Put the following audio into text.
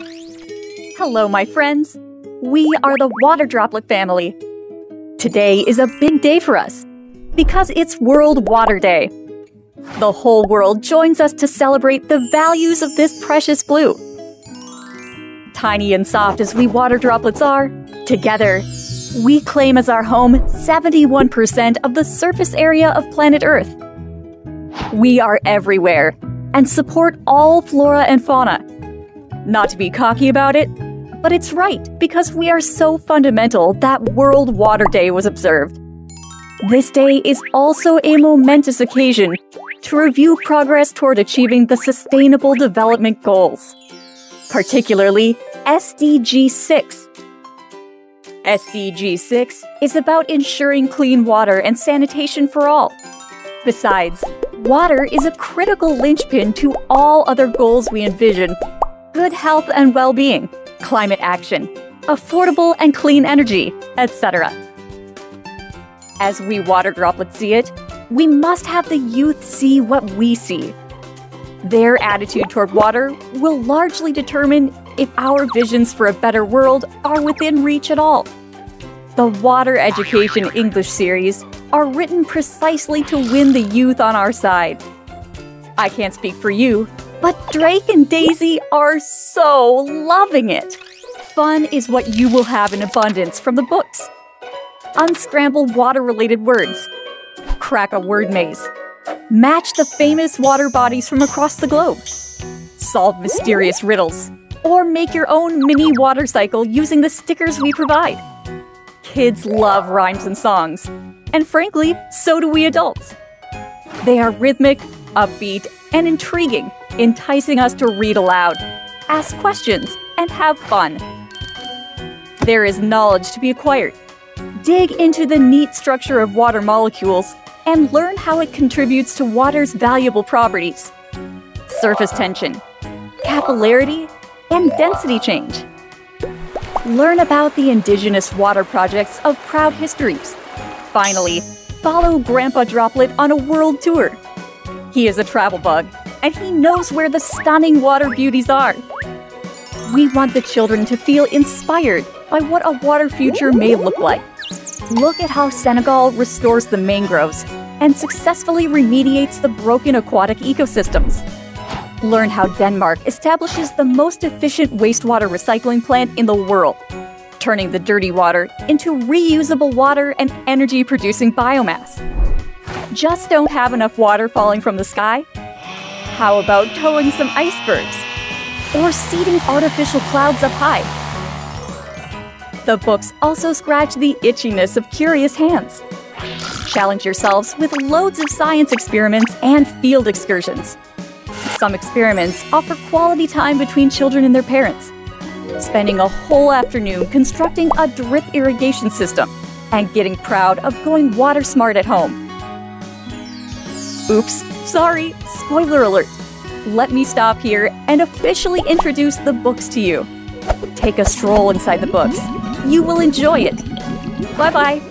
Hello, my friends. We are the Water Droplet family. Today is a big day for us because it's World Water Day. The whole world joins us to celebrate the values of this precious blue. Tiny and soft as we water droplets are, together, we claim as our home 71% of the surface area of planet Earth. We are everywhere and support all flora and fauna. Not to be cocky about it, but it's right because we are so fundamental that World Water Day was observed. This day is also a momentous occasion to review progress toward achieving the Sustainable Development Goals, particularly SDG 6. SDG 6 is about ensuring clean water and sanitation for all. Besides, water is a critical linchpin to all other goals we envision good health and well being, climate action, affordable and clean energy, etc. As we water droplets see it, we must have the youth see what we see. Their attitude toward water will largely determine if our visions for a better world are within reach at all. The Water Education English series are written precisely to win the youth on our side. I can't speak for you, but Drake and Daisy are so loving it. Fun is what you will have in abundance from the books. Unscramble water related words. Crack a word maze. Match the famous water bodies from across the globe. Solve mysterious riddles. Or make your own mini water cycle using the stickers we provide. Kids love rhymes and songs. And frankly, so do we adults. They are rhythmic, upbeat, and intriguing, enticing us to read aloud, ask questions, and have fun. There is knowledge to be acquired. Dig into the neat structure of water molecules and learn how it contributes to water's valuable properties surface tension, capillarity, and density change. Learn about the indigenous water projects of proud histories. Finally, follow Grandpa Droplet on a world tour. He is a travel bug, and he knows where the stunning water beauties are. We want the children to feel inspired by what a water future may look like. Look at how Senegal restores the mangroves and successfully remediates the broken aquatic ecosystems. Learn how Denmark establishes the most efficient wastewater recycling plant in the world, turning the dirty water into reusable water and energy producing biomass. Just don't have enough water falling from the sky? How about towing some icebergs? Or seeding artificial clouds up high? The books also scratch the itchiness of curious hands. Challenge yourselves with loads of science experiments and field excursions. Some experiments offer quality time between children and their parents. Spending a whole afternoon constructing a drip irrigation system and getting proud of going water smart at home. Oops, sorry, spoiler alert. Let me stop here and officially introduce the books to you. Take a stroll inside the books. You will enjoy it. Bye bye.